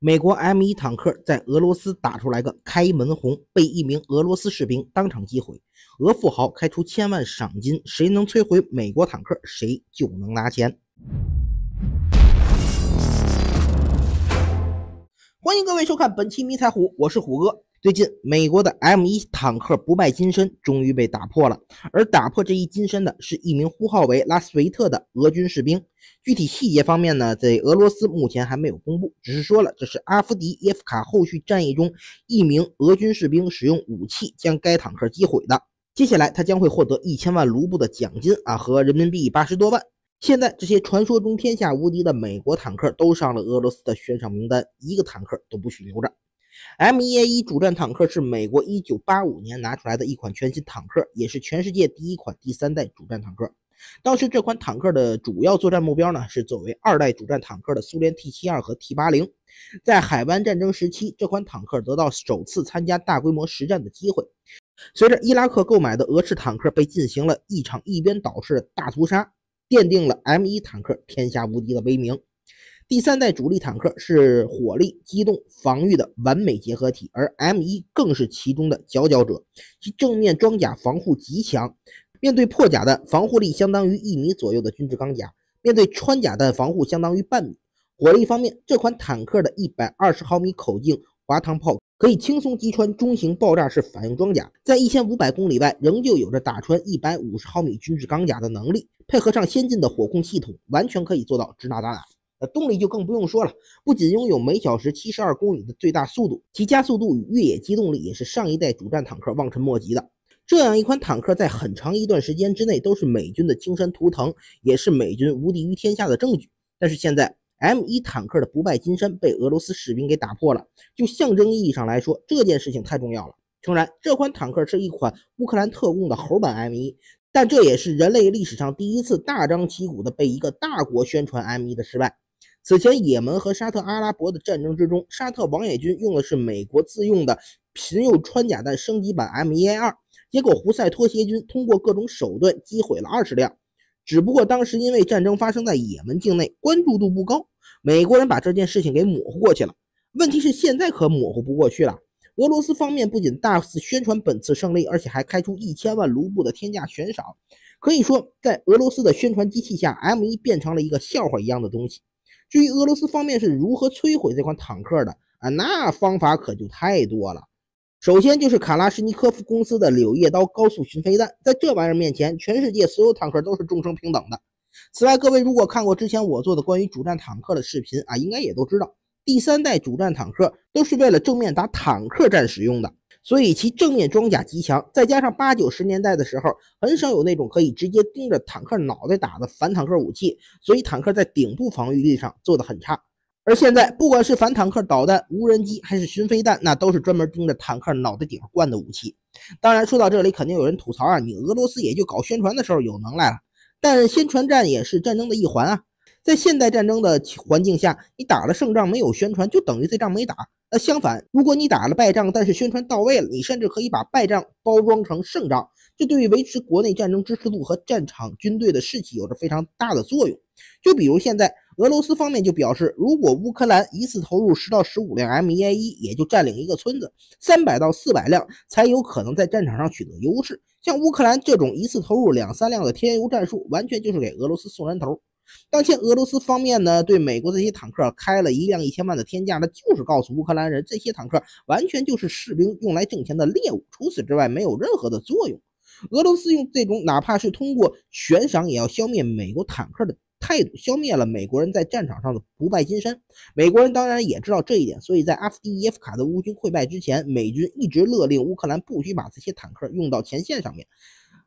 美国 M1 坦克在俄罗斯打出来个开门红，被一名俄罗斯士兵当场击毁。俄富豪开出千万赏金，谁能摧毁美国坦克，谁就能拿钱。欢迎各位收看本期迷彩虎，我是虎哥。最近，美国的 M1 坦克不败金身终于被打破了，而打破这一金身的是一名呼号为拉斯维特的俄军士兵。具体细节方面呢，在俄罗斯目前还没有公布，只是说了这是阿夫迪耶夫卡后续战役中一名俄军士兵使用武器将该坦克击毁的。接下来他将会获得一千万卢布的奖金啊，和人民币八十多万。现在这些传说中天下无敌的美国坦克都上了俄罗斯的悬赏名单，一个坦克都不许留着。M1A1 主战坦克是美国1985年拿出来的一款全新坦克，也是全世界第一款第三代主战坦克。当时这款坦克的主要作战目标呢，是作为二代主战坦克的苏联 T72 和 T80。在海湾战争时期，这款坦克得到首次参加大规模实战的机会。随着伊拉克购买的俄式坦克被进行了一场一边倒式的大屠杀。奠定了 M1 坦克天下无敌的威名。第三代主力坦克是火力、机动、防御的完美结合体，而 M1 更是其中的佼佼者。其正面装甲防护极强，面对破甲弹防护力相当于一米左右的军制钢甲；面对穿甲弹防护相当于半米。火力方面，这款坦克的一百二十毫米口径滑膛炮。可以轻松击穿中型爆炸式反应装甲，在一千五百公里外仍旧有着打穿一百五十毫米军制钢甲的能力，配合上先进的火控系统，完全可以做到指哪打哪。那动力就更不用说了，不仅拥有每小时七十二公里的最大速度，其加速度与越野机动力也是上一代主战坦克望尘莫及的。这样一款坦克在很长一段时间之内都是美军的精神图腾，也是美军无敌于天下的证据。但是现在，M1 坦克的不败金身被俄罗斯士兵给打破了，就象征意义上来说，这件事情太重要了。诚然，这款坦克是一款乌克兰特供的猴版 M1，但这也是人类历史上第一次大张旗鼓的被一个大国宣传 M1 的失败。此前，也门和沙特阿拉伯的战争之中，沙特王爷军用的是美国自用的贫铀穿甲弹升级版 M1A2，结果胡塞托协军通过各种手段击毁了二十辆。只不过当时因为战争发生在也门境内，关注度不高，美国人把这件事情给模糊过去了。问题是现在可模糊不过去了。俄罗斯方面不仅大肆宣传本次胜利，而且还开出一千万卢布的天价悬赏。可以说，在俄罗斯的宣传机器下，M1 变成了一个笑话一样的东西。至于俄罗斯方面是如何摧毁这款坦克的啊，那方法可就太多了。首先就是卡拉什尼科夫公司的柳叶刀高速巡飞弹，在这玩意儿面前，全世界所有坦克都是众生平等的。此外，各位如果看过之前我做的关于主战坦克的视频啊，应该也都知道，第三代主战坦克都是为了正面打坦克战使用的，所以其正面装甲极强，再加上八九十年代的时候，很少有那种可以直接盯着坦克脑袋打的反坦克武器，所以坦克在顶部防御力上做得很差。而现在，不管是反坦克导弹、无人机，还是巡飞弹，那都是专门盯着坦克脑袋顶灌的武器。当然，说到这里，肯定有人吐槽啊，你俄罗斯也就搞宣传的时候有能耐了，但宣传战也是战争的一环啊。在现代战争的环境下，你打了胜仗没有宣传，就等于这仗没打。那相反，如果你打了败仗，但是宣传到位了，你甚至可以把败仗包装成胜仗，这对于维持国内战争支持度和战场军队的士气有着非常大的作用。就比如现在。俄罗斯方面就表示，如果乌克兰一次投入十到十五辆 M1A1，也就占领一个村子，三百到四百辆才有可能在战场上取得优势。像乌克兰这种一次投入两三辆的添油战术，完全就是给俄罗斯送人头。当前俄罗斯方面呢，对美国这些坦克开了一辆一千万的天价，那就是告诉乌克兰人，这些坦克完全就是士兵用来挣钱的猎物，除此之外没有任何的作用。俄罗斯用这种哪怕是通过悬赏也要消灭美国坦克的。态度消灭了美国人在战场上的不败金身。美国人当然也知道这一点，所以在阿夫迪耶夫卡的乌军溃败之前，美军一直勒令乌克兰不许把这些坦克用到前线上面。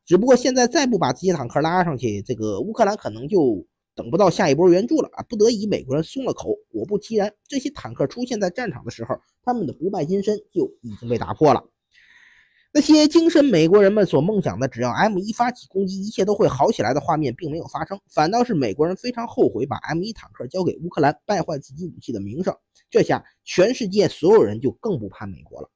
只不过现在再不把这些坦克拉上去，这个乌克兰可能就等不到下一波援助了啊！不得已，美国人松了口。果不其然，这些坦克出现在战场的时候，他们的不败金身就已经被打破了。那些精神美国人们所梦想的，只要 M 一发起攻击，一切都会好起来的画面，并没有发生，反倒是美国人非常后悔把 M 一坦克交给乌克兰，败坏自己武器的名声。这下全世界所有人就更不怕美国了。